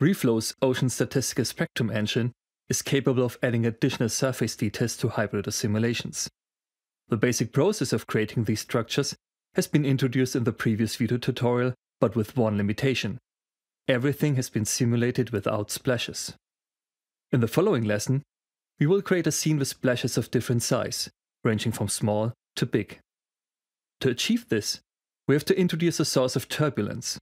RealFlow's Ocean Statistical Spectrum engine is capable of adding additional surface details to Hybrido simulations. The basic process of creating these structures has been introduced in the previous video tutorial, but with one limitation. Everything has been simulated without splashes. In the following lesson, we will create a scene with splashes of different size, ranging from small to big. To achieve this, we have to introduce a source of turbulence.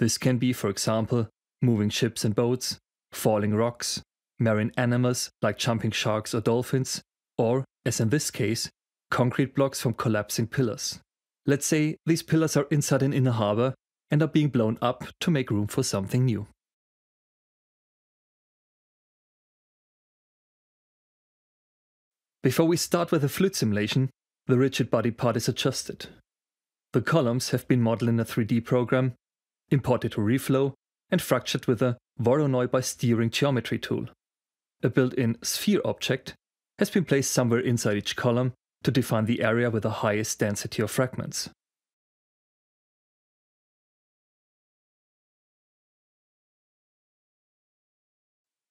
This can be, for example, moving ships and boats, falling rocks, marine animals like jumping sharks or dolphins, or, as in this case, concrete blocks from collapsing pillars. Let's say these pillars are inside an inner harbor and are being blown up to make room for something new. Before we start with the fluid simulation, the rigid body part is adjusted. The columns have been modeled in a 3D program, imported to RealFlow, and fractured with a Voronoi by steering geometry tool. A built-in sphere object has been placed somewhere inside each column to define the area with the highest density of fragments.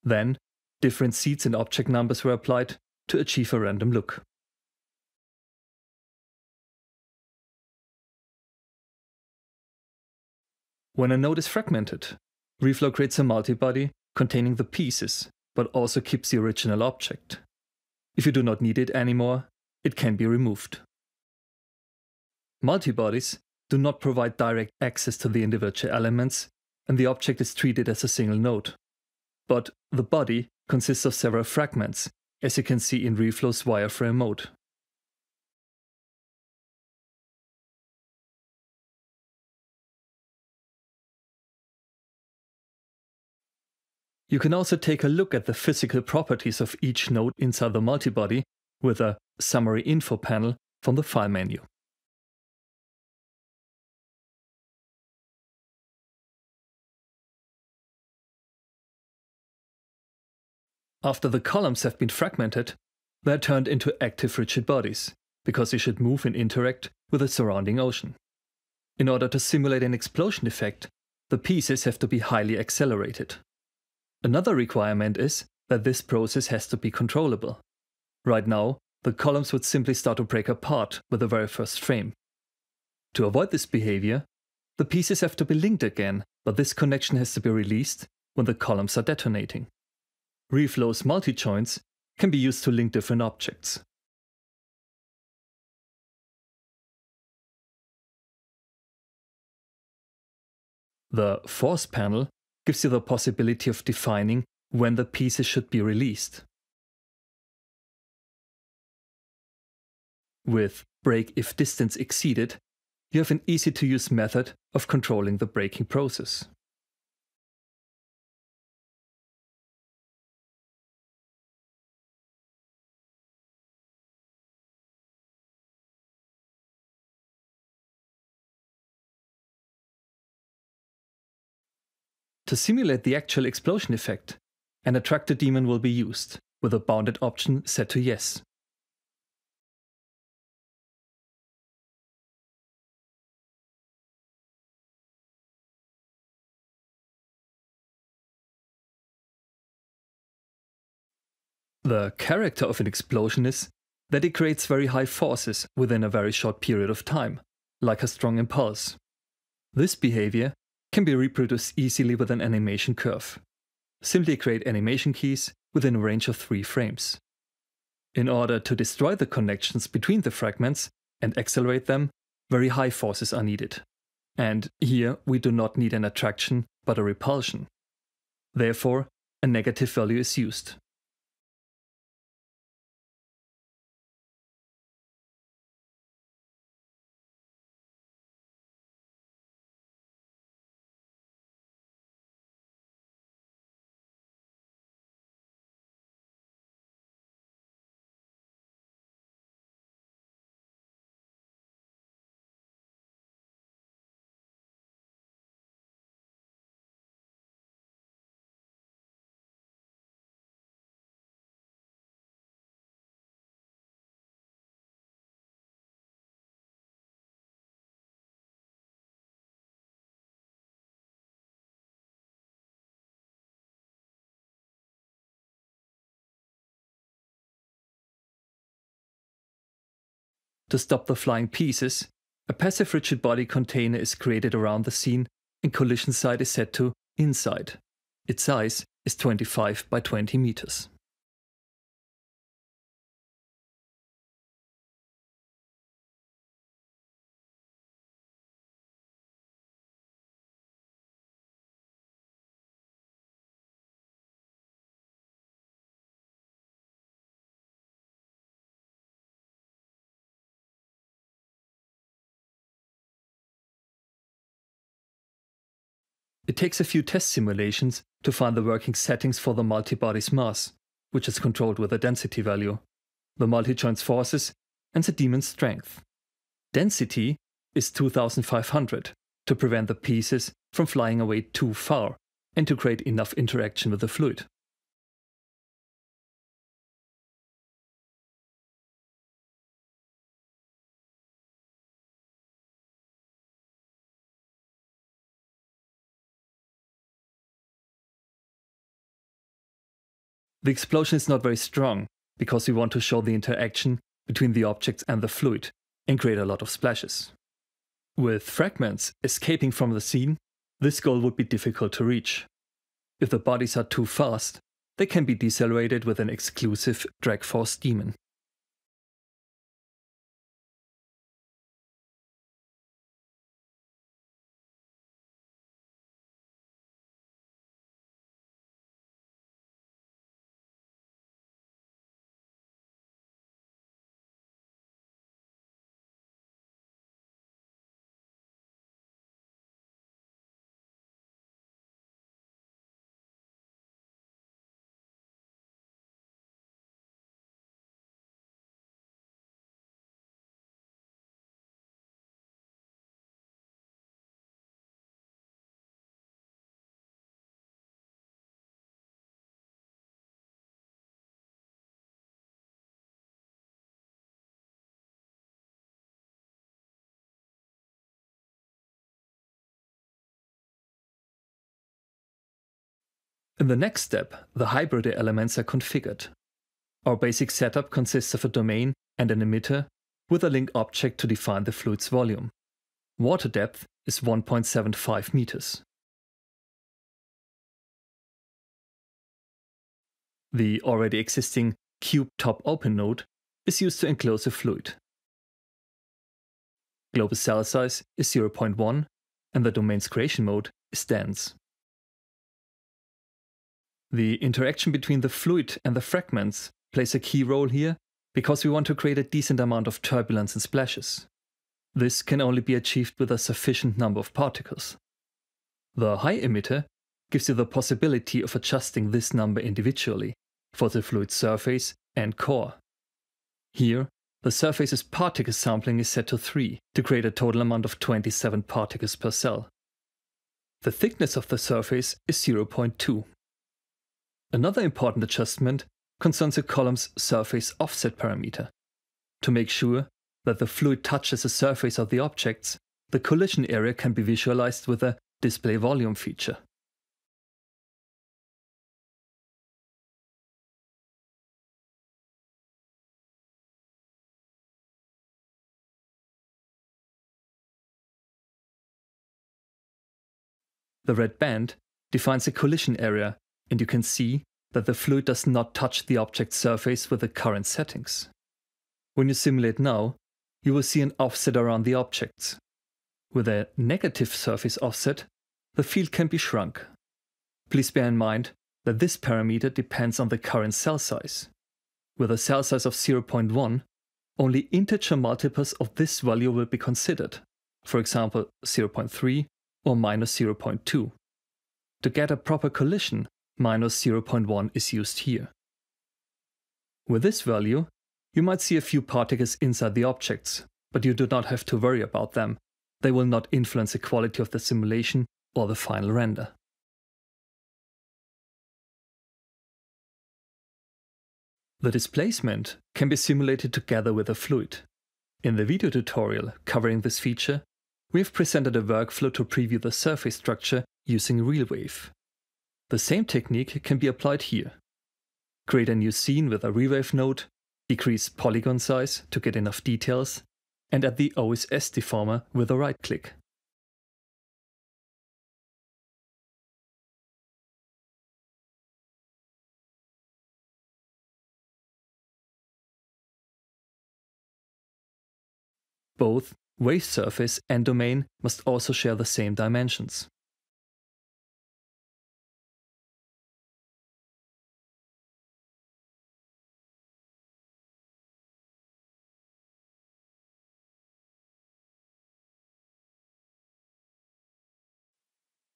Then, different seeds and object numbers were applied to achieve a random look. When a node is fragmented, RealFlow creates a multibody containing the pieces, but also keeps the original object. If you do not need it anymore, it can be removed. Multibodies do not provide direct access to the individual elements, and the object is treated as a single node. But the body consists of several fragments, as you can see in RealFlow's wireframe mode. You can also take a look at the physical properties of each node inside the multibody with a Summary Info panel from the File menu. After the columns have been fragmented, they're turned into active rigid bodies, because they should move and interact with the surrounding ocean. In order to simulate an explosion effect, the pieces have to be highly accelerated. Another requirement is that this process has to be controllable. Right now, the columns would simply start to break apart with the very first frame. To avoid this behavior, the pieces have to be linked again, but this connection has to be released when the columns are detonating. RealFlow's multi-joints can be used to link different objects. The Force panel gives you the possibility of defining when the pieces should be released. With break if distance exceeded, you have an easy to use method of controlling the breaking process. To simulate the actual explosion effect, an attractor daemon will be used, with a bounded option set to yes. The character of an explosion is that it creates very high forces within a very short period of time, like a strong impulse. This behavior can be reproduced easily with an animation curve. Simply create animation keys within a range of three frames. In order to destroy the connections between the fragments and accelerate them, very high forces are needed. And here we do not need an attraction, but a repulsion. Therefore, a negative value is used. To stop the flying pieces, a passive rigid body container is created around the scene and collision site is set to inside. Its size is 25 by 20 meters. It takes a few test simulations to find the working settings for the multi-body's mass, which is controlled with a density value, the multi-joint's forces, and the daemon's strength. Density is 2500 to prevent the pieces from flying away too far and to create enough interaction with the fluid. The explosion is not very strong, because we want to show the interaction between the objects and the fluid, and create a lot of splashes. With fragments escaping from the scene, this goal would be difficult to reach. If the bodies are too fast, they can be decelerated with an exclusive drag force daemon. In the next step, the Hybrido elements are configured. Our basic setup consists of a domain and an emitter with a link object to define the fluid's volume. Water depth is 1.75 meters. The already existing cube top open node is used to enclose a fluid. Global cell size is 0.1 and the domain's creation mode is dense. The interaction between the fluid and the fragments plays a key role here because we want to create a decent amount of turbulence and splashes. This can only be achieved with a sufficient number of particles. The high emitter gives you the possibility of adjusting this number individually for the fluid surface and core. Here, the surface's particle sampling is set to 3 to create a total amount of 27 particles per cell. The thickness of the surface is 0.2. Another important adjustment concerns the column's surface offset parameter. To make sure that the fluid touches the surface of the objects, the collision area can be visualized with a display volume feature. The red band defines a collision area and you can see that the fluid does not touch the object's surface with the current settings. When you simulate now, you will see an offset around the objects. With a negative surface offset, the field can be shrunk. Please bear in mind that this parameter depends on the current cell size. With a cell size of 0.1, only integer multiples of this value will be considered, for example 0.3 or minus 0.2. To get a proper collision, minus 0.1 is used here. With this value, you might see a few particles inside the objects, but you do not have to worry about them. They will not influence the quality of the simulation or the final render. The displacement can be simulated together with a fluid. In the video tutorial covering this feature, we have presented a workflow to preview the surface structure using RealWave. The same technique can be applied here. Create a new scene with a RealWave node, decrease polygon size to get enough details, and add the OSS deformer with a right click. Both wave surface and domain must also share the same dimensions.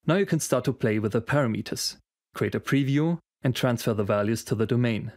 Now you can start to play with the parameters, create a preview, and transfer the values to the domain.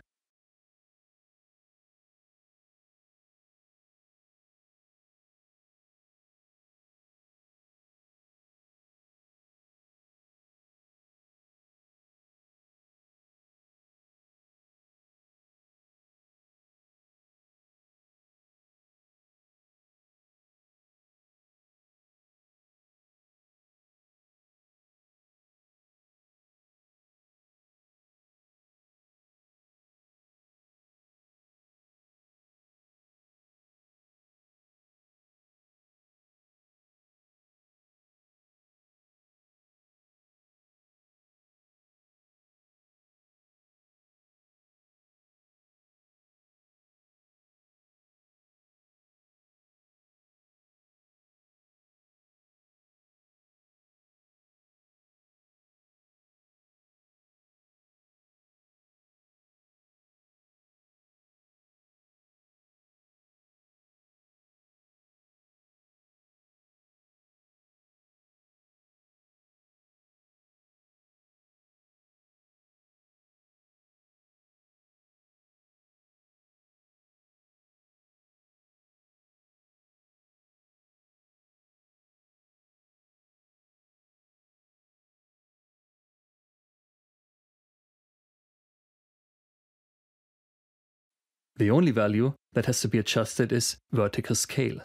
The only value that has to be adjusted is vertical scale.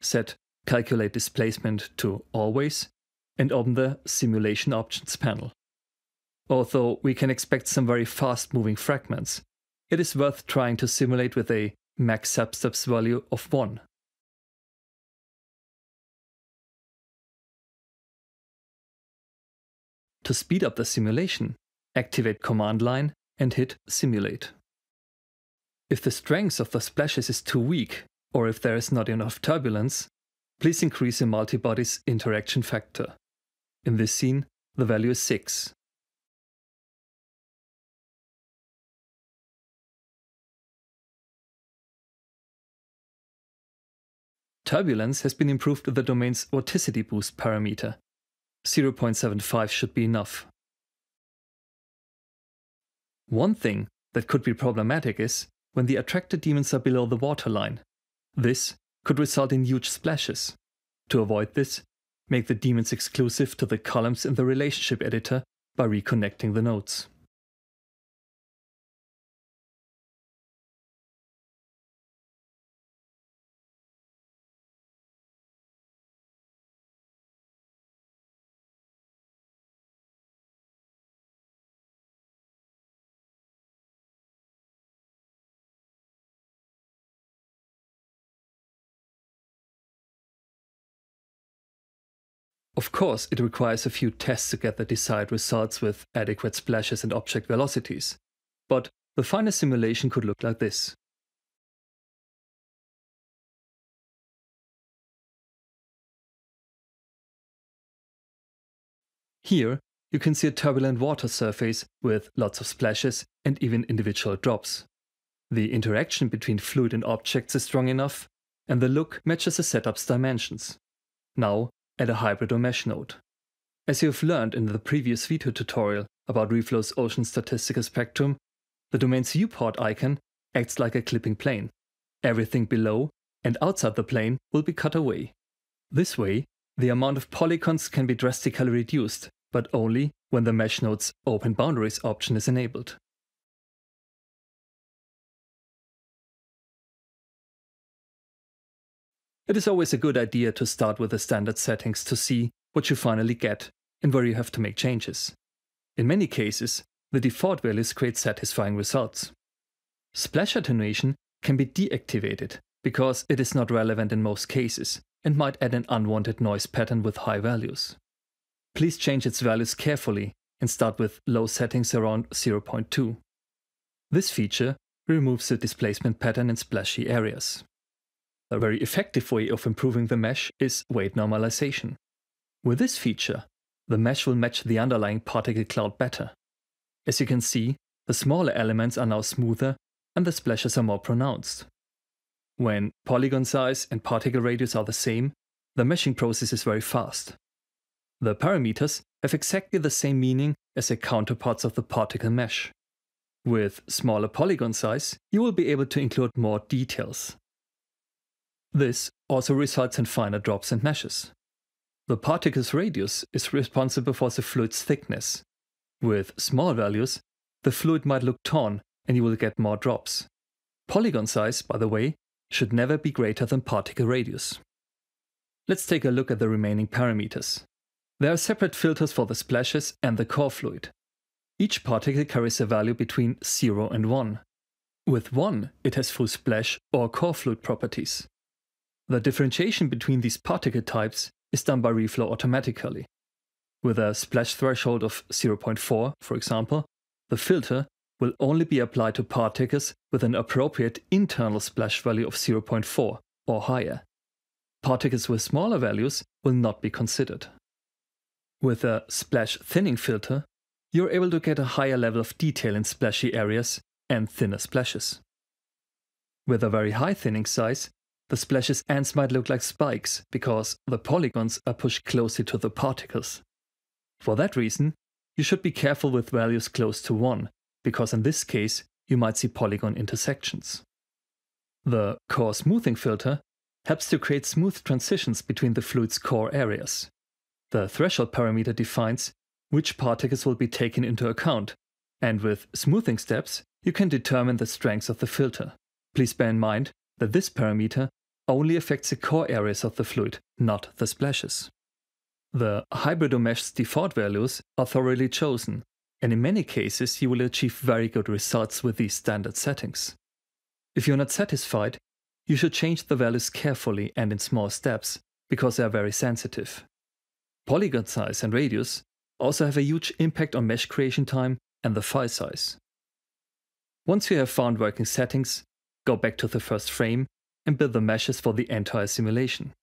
Set Calculate Displacement to Always and open the Simulation Options panel. Although we can expect some very fast moving fragments, it is worth trying to simulate with a max substeps value of 1. To speed up the simulation, activate command line and hit Simulate. If the strength of the splashes is too weak, or if there is not enough turbulence, please increase the multibody's interaction factor. In this scene, the value is 6. Turbulence has been improved with the domain's vorticity boost parameter. 0.75 should be enough. One thing that could be problematic is when the attractor daemons are below the waterline. This could result in huge splashes. To avoid this, make the demons exclusive to the columns in the relationship editor by reconnecting the nodes. Of course, it requires a few tests to get the desired results with adequate splashes and object velocities, but the final simulation could look like this. Here, you can see a turbulent water surface with lots of splashes and even individual drops. The interaction between fluid and objects is strong enough, and the look matches the setup's dimensions. Now, add a Hybrido mesh node. As you have learned in the previous video tutorial about RealFlow's ocean statistical spectrum, the domain's viewport icon acts like a clipping plane. Everything below and outside the plane will be cut away. This way, the amount of polygons can be drastically reduced, but only when the mesh node's open boundaries option is enabled. It is always a good idea to start with the standard settings to see what you finally get and where you have to make changes. In many cases, the default values create satisfying results. Splash attenuation can be deactivated because it is not relevant in most cases and might add an unwanted noise pattern with high values. Please change its values carefully and start with low settings around 0.2. This feature removes the displacement pattern in splashy areas. A very effective way of improving the mesh is weight normalization. With this feature, the mesh will match the underlying particle cloud better. As you can see, the smaller elements are now smoother and the splashes are more pronounced. When polygon size and particle radius are the same, the meshing process is very fast. The parameters have exactly the same meaning as their counterparts of the particle mesh. With smaller polygon size, you will be able to include more details. This also results in finer drops and meshes. The particle's radius is responsible for the fluid's thickness. With small values, the fluid might look torn and you will get more drops. Polygon size, by the way, should never be greater than particle radius. Let's take a look at the remaining parameters. There are separate filters for the splashes and the core fluid. Each particle carries a value between 0 and 1. With 1, it has full splash or core fluid properties. The differentiation between these particle types is done by RealFlow automatically. With a splash threshold of 0.4, for example, the filter will only be applied to particles with an appropriate internal splash value of 0.4 or higher. Particles with smaller values will not be considered. With a splash thinning filter, you're able to get a higher level of detail in splashy areas and thinner splashes. With a very high thinning size, the splashes ends might look like spikes because the polygons are pushed closely to the particles. For that reason, you should be careful with values close to 1, because in this case you might see polygon intersections. The core smoothing filter helps to create smooth transitions between the fluid's core areas. The threshold parameter defines which particles will be taken into account, and with smoothing steps, you can determine the strength of the filter. Please bear in mind that this parameter only affects the core areas of the fluid, not the splashes. The HybridoMesh's default values are thoroughly chosen, and in many cases you will achieve very good results with these standard settings. If you're not satisfied, you should change the values carefully and in small steps, because they are very sensitive. Polygon size and radius also have a huge impact on mesh creation time and the file size. Once you have found working settings, go back to the first frame and build the meshes for the entire simulation.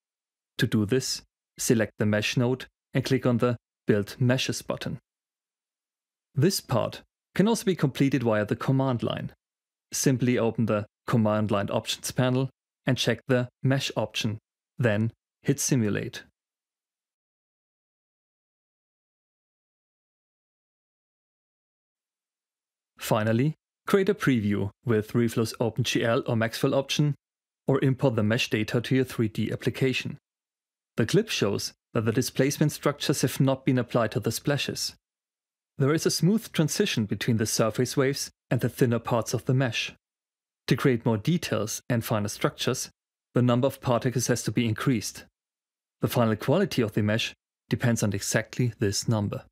To do this, select the mesh node and click on the Build Meshes button. This part can also be completed via the command line. Simply open the command line options panel and check the mesh option, then hit simulate. Finally, create a preview with RealFlow's OpenGL or Maxwell option or import the mesh data to your 3D application. The clip shows that the displacement structures have not been applied to the splashes. There is a smooth transition between the surface waves and the thinner parts of the mesh. To create more details and finer structures, the number of particles has to be increased. The final quality of the mesh depends on exactly this number.